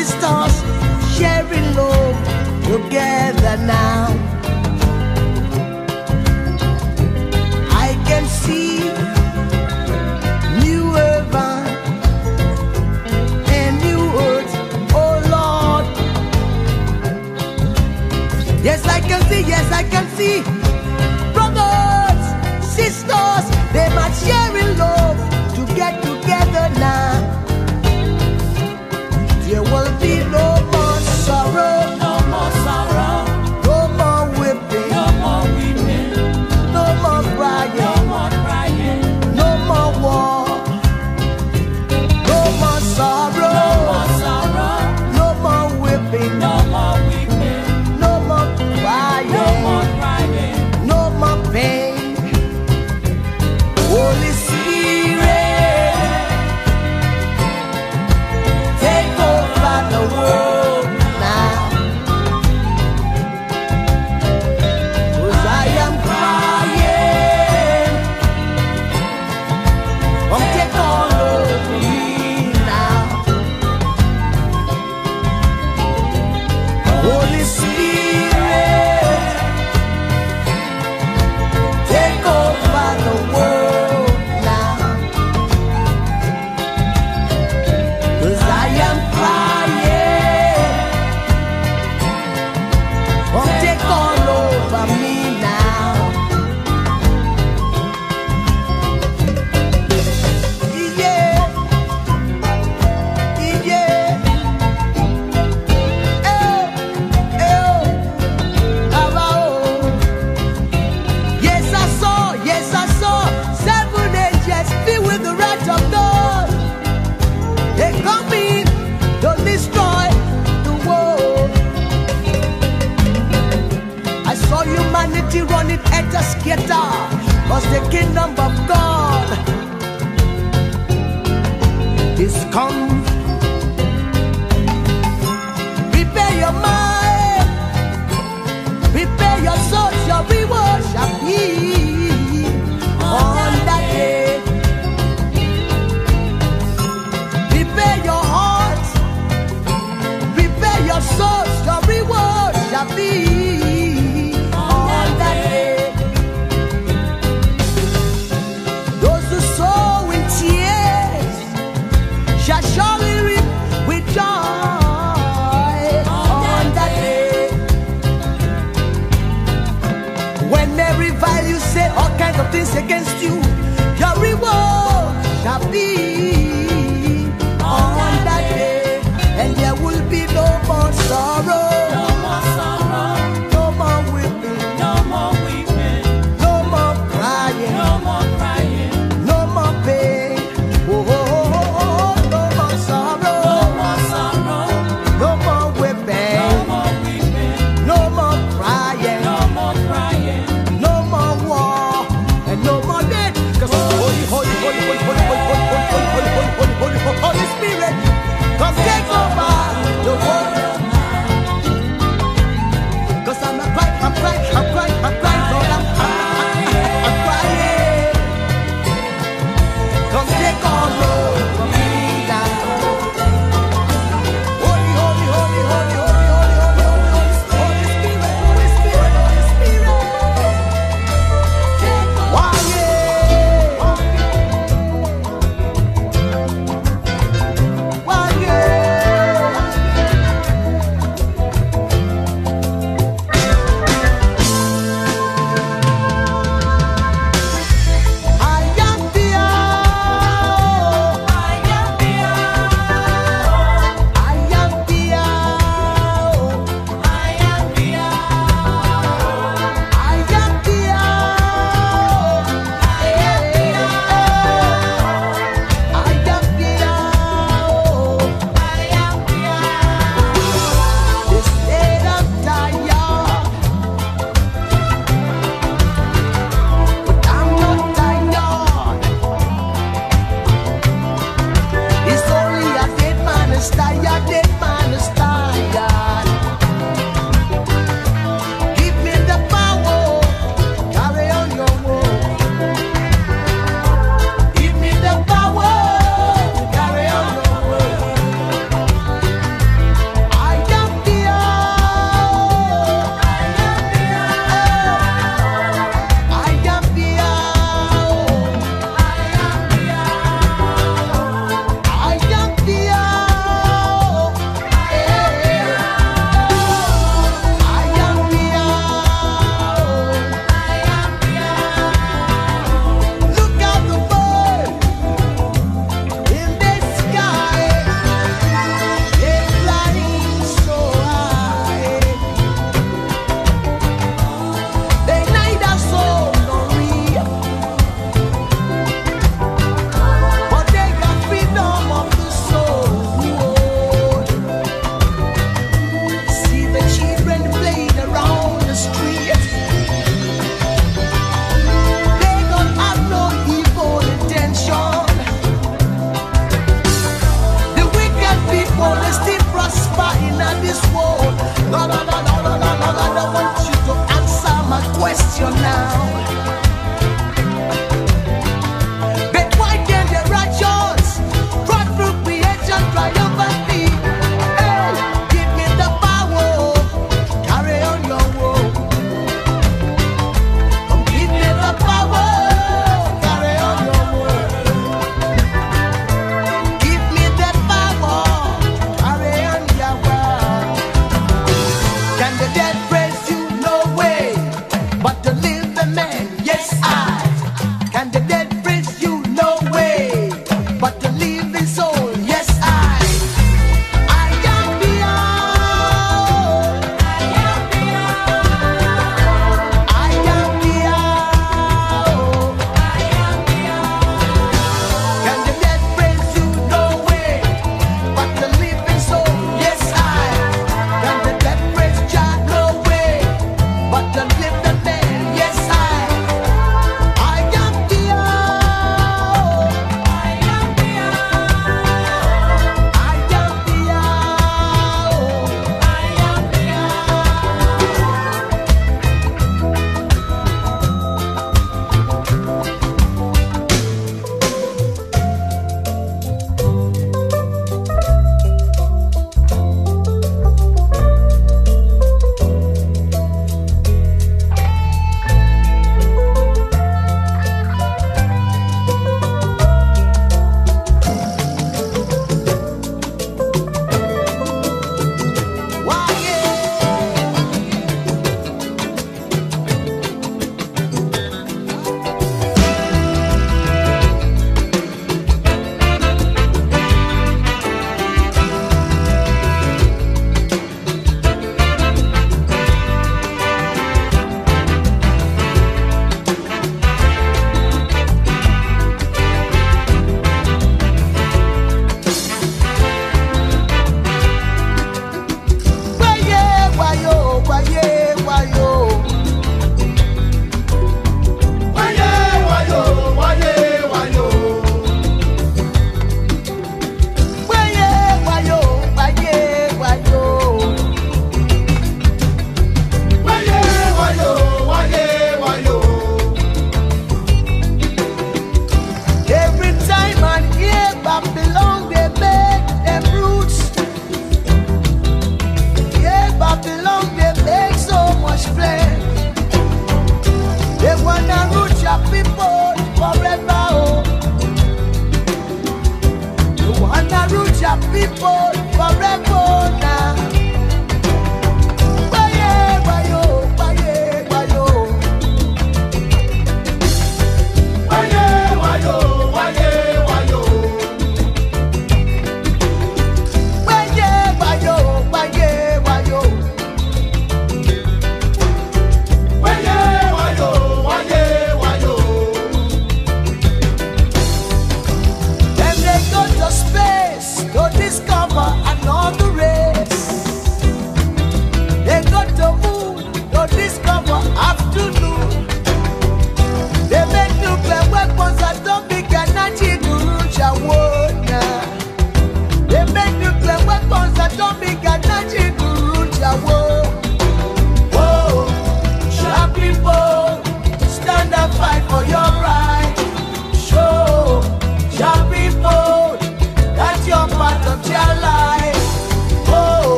Sisters sharing love together now. I can see new heaven and new earth, oh Lord. Yes, I can see, yes, I can see.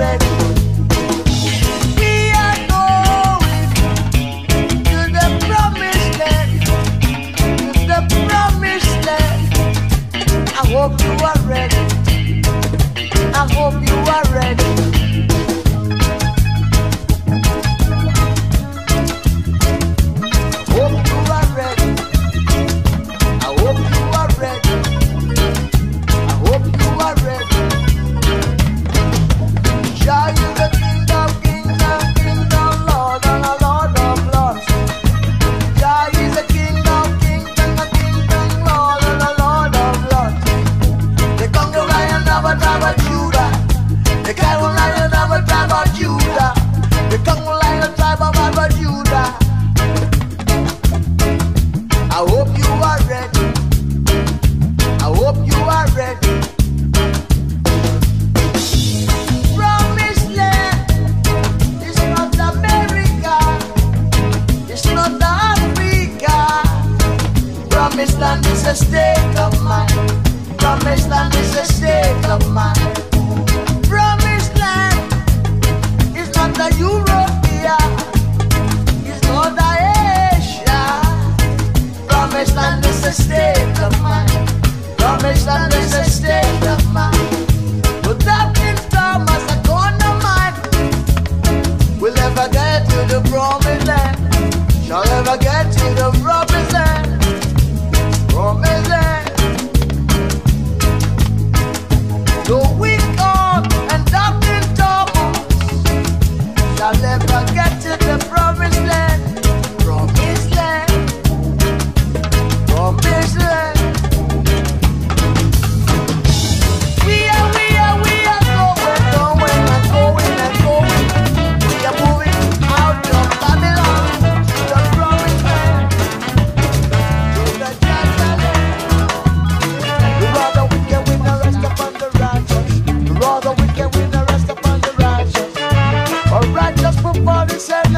You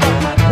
sisters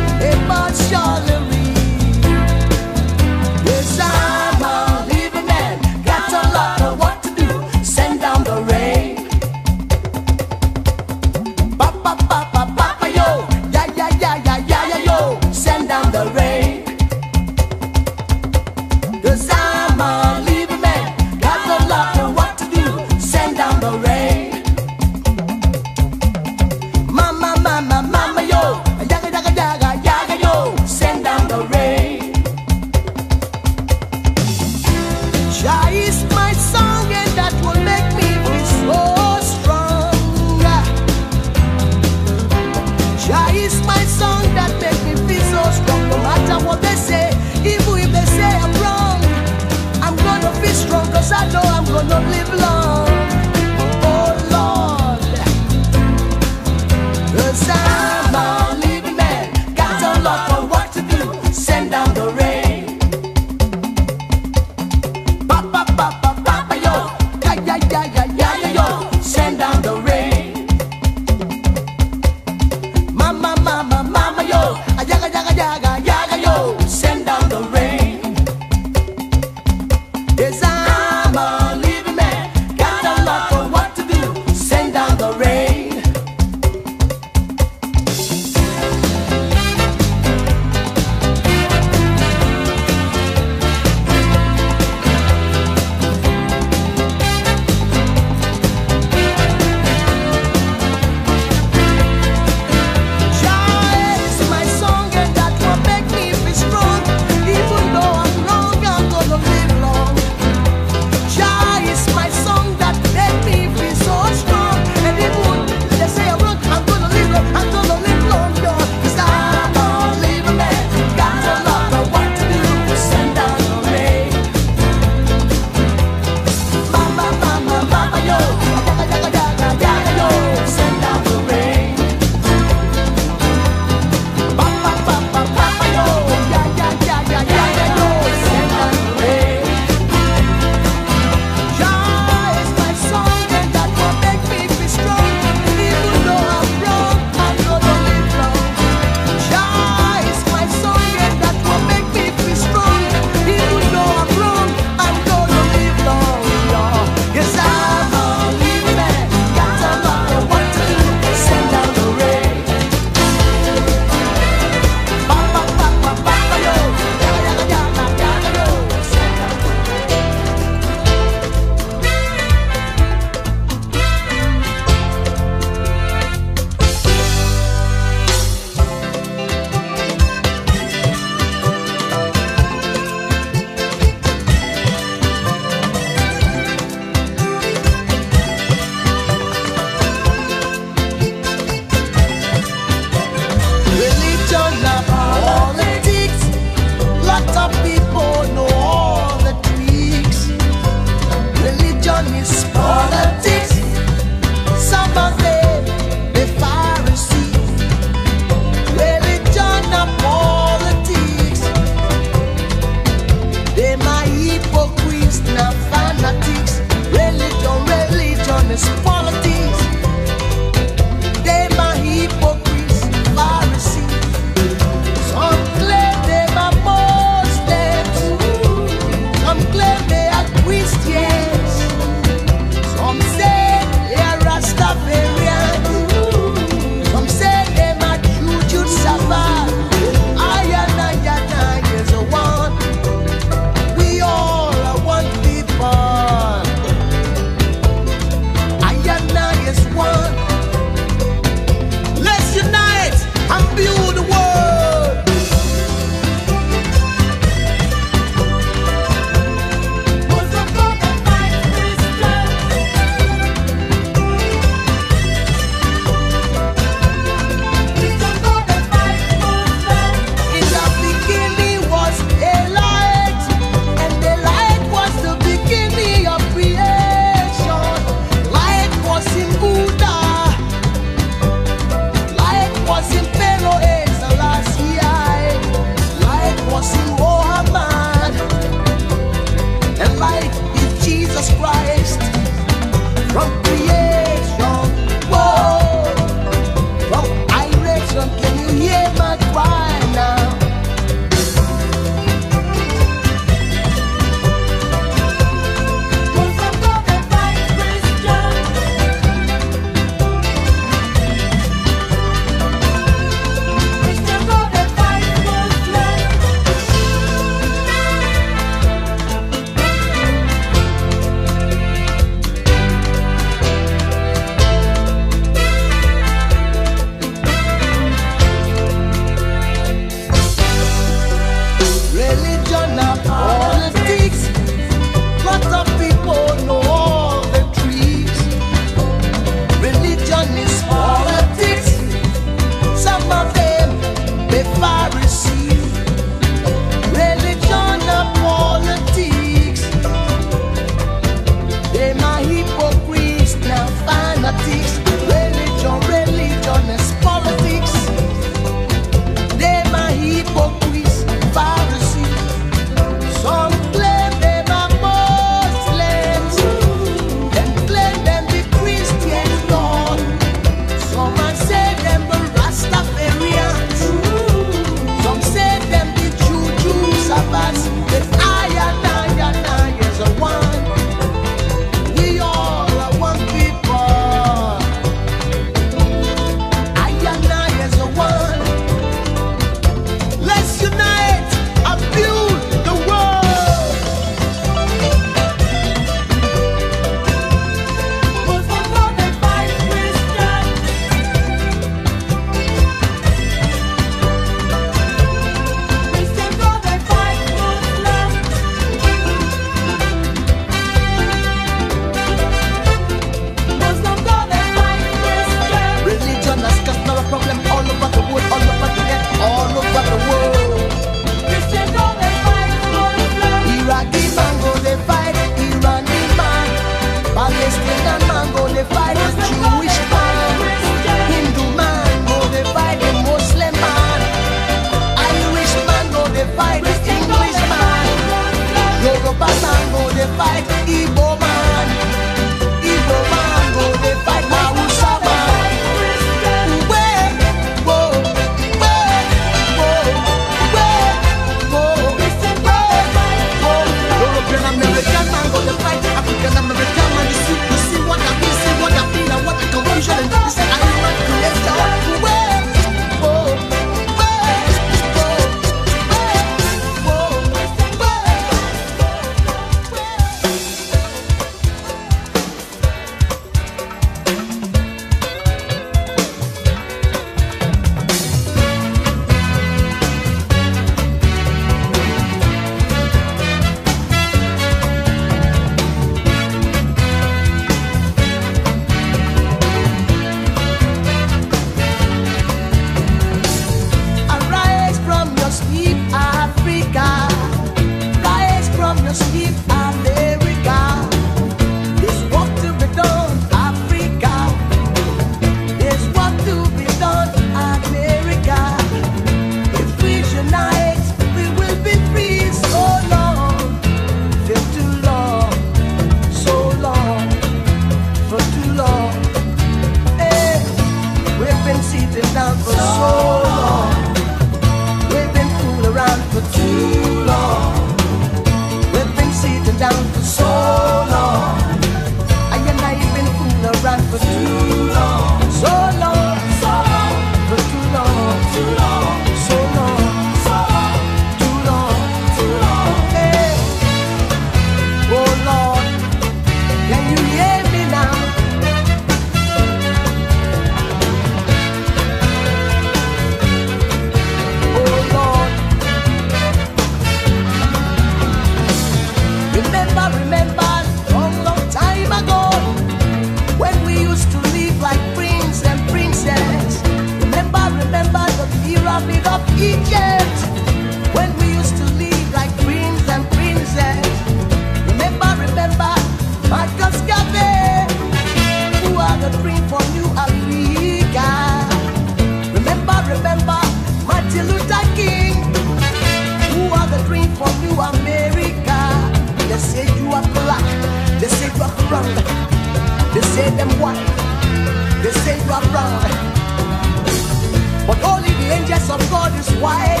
But only the angels of God is white